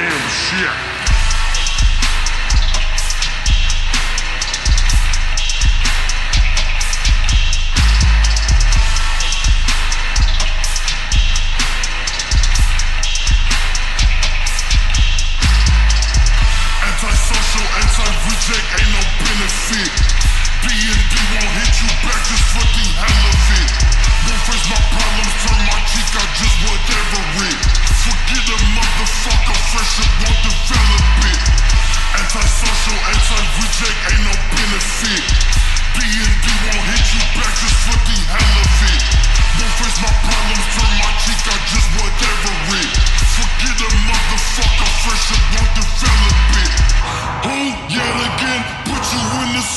damn shit. anti-reject ain't no benefit. B&B won't hit you back just for the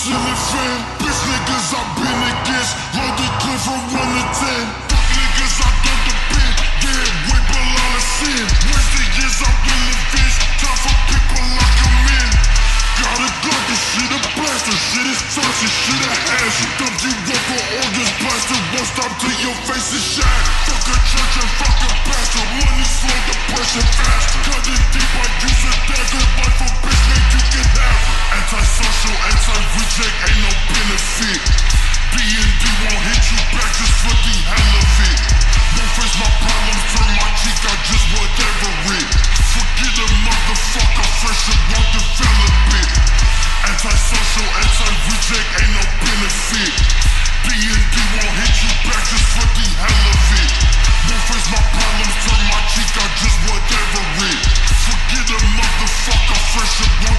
ceiling fan. Bitch niggas I've been against. Load the clip from 1 to 10. Fuck niggas I don't depend. Yeah, way below the sin. Waste the years I've been living. Time for people like I'm in. Got a gun, this shit a blaster. Shit is toxic, shit a hazard. Dump you up for organs blasted. Won't stop till your face is shattered. Anti-reject, ain't no benefit. D&D won't hit you back just for the hell of it. Won't face my problems, turn my cheek out just whatever it. Forget a motherfucker, fresh it won't develop it. Antisocial, anti-reject, ain't no benefit. D&D won't hit you back just for the hell of it. Won't face my problems, turn my cheek out just whatever it. Forget a motherfucker, fresh it won't